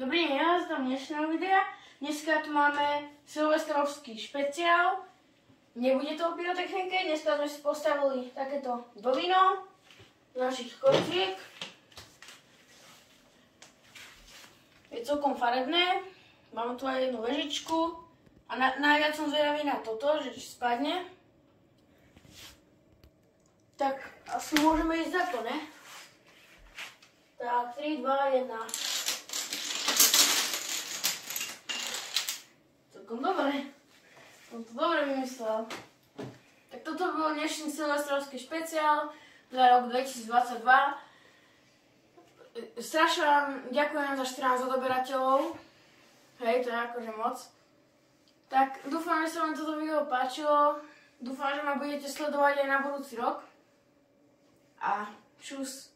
Dobrý deň, ja vás tam dnešného videa. Dneska tu máme silvestrovský špeciál. Nebude to o pyrotechnike, dneska sme si postavili takéto domino z našich kočiek. Je celkom farebné. Máme tu aj jednu vežičku. A na, najviac som zvedavý na toto, že či spadne. Tak asi môžeme ísť za to, ne? Tak, 3, 2, 1. Celkom dobre. Som to dobre vymyslel. Tak toto bol dnešný silvestrovský špeciál za rok 2022. Strašne vám ďakujem za 14 odoberateľov. Hej, to je akože moc. Tak dúfam, že sa vám toto video páčilo. Dúfam, že ma budete sledovať aj na budúci rok. A čus.